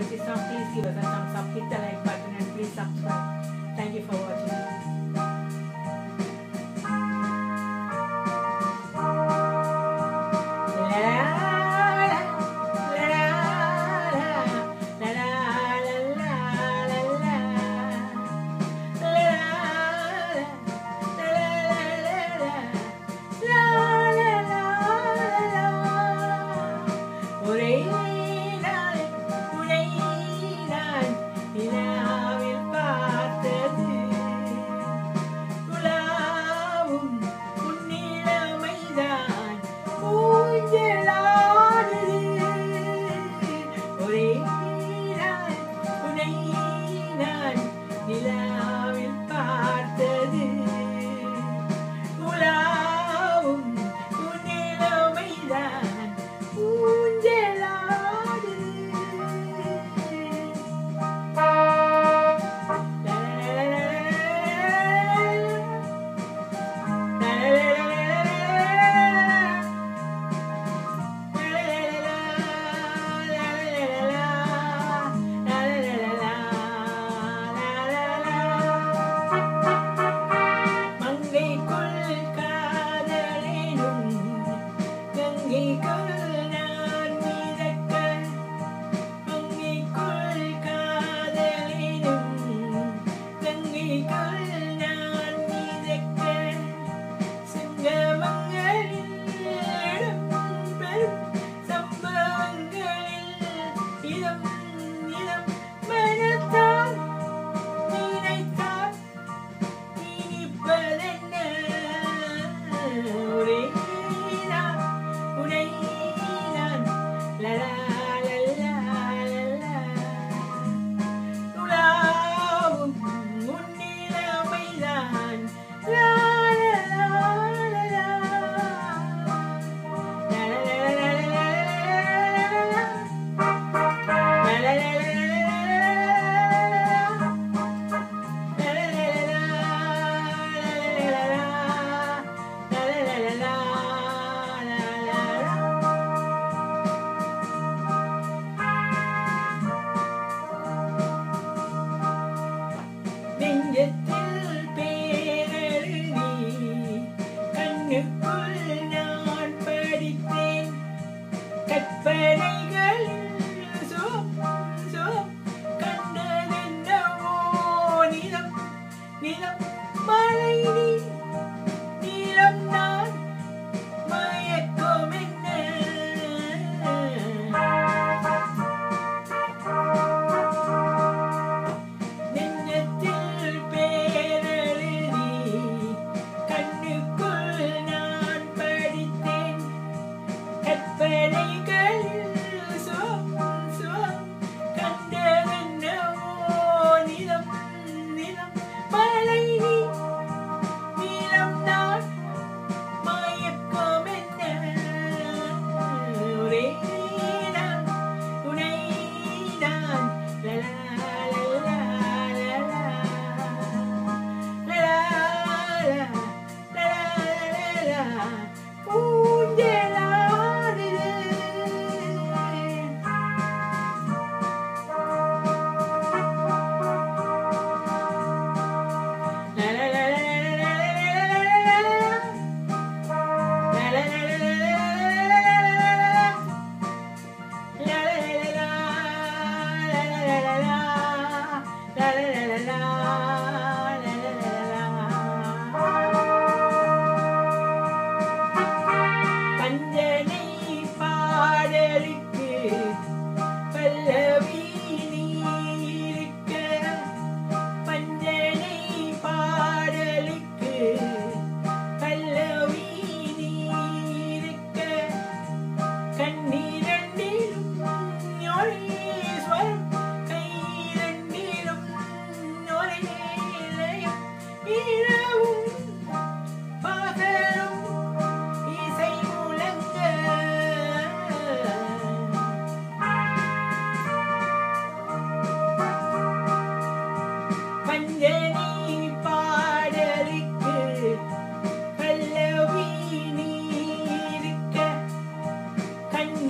if it's not, please give us a thumbs up, hit the like button and please subscribe. Thank you for watching. 进来。Mira, para.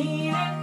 need it.